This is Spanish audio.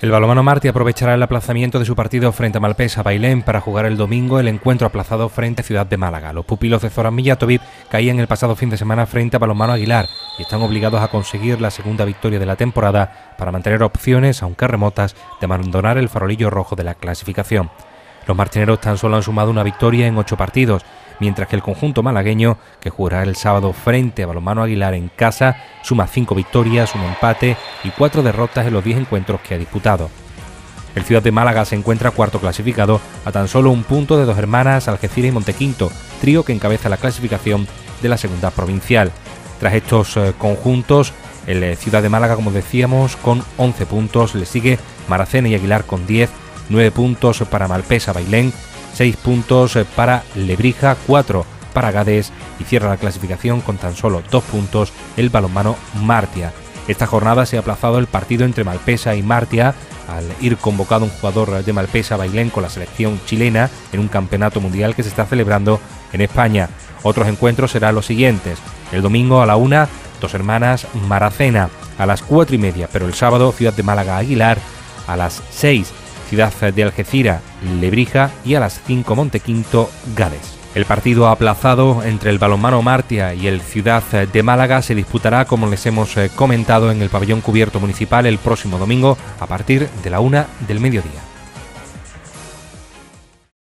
El balomano Marti aprovechará el aplazamiento de su partido frente a Malpesa Bailén para jugar el domingo el encuentro aplazado frente a Ciudad de Málaga. Los pupilos de Zoran Millatovic caían el pasado fin de semana frente a Balomano Aguilar y están obligados a conseguir la segunda victoria de la temporada para mantener opciones, aunque remotas, de abandonar el farolillo rojo de la clasificación. Los martineros tan solo han sumado una victoria en ocho partidos, mientras que el conjunto malagueño, que jugará el sábado frente a Balomano Aguilar en casa, suma cinco victorias, un empate y cuatro derrotas en los diez encuentros que ha disputado. El Ciudad de Málaga se encuentra cuarto clasificado a tan solo un punto de dos hermanas Algeciras y Montequinto, trío que encabeza la clasificación de la segunda provincial. Tras estos eh, conjuntos, el eh, Ciudad de Málaga, como decíamos, con 11 puntos, le sigue Maracena y Aguilar con 10, 9 puntos para Malpesa Bailén 6 puntos eh, para Lebrija, 4 para Gades y cierra la clasificación con tan solo 2 puntos el balonmano Martia. Esta jornada se ha aplazado el partido entre Malpesa y Martia al ir convocado un jugador de Malpesa Bailén con la selección chilena en un campeonato mundial que se está celebrando en España. Otros encuentros serán los siguientes. El domingo a la una, dos hermanas Maracena a las cuatro y media, pero el sábado Ciudad de Málaga Aguilar a las 6 Ciudad de Algeciras, Lebrija y a las 5 Montequinto, Gades. El partido aplazado entre el balonmano Martia y el Ciudad de Málaga se disputará, como les hemos eh, comentado, en el pabellón cubierto municipal el próximo domingo a partir de la una del mediodía.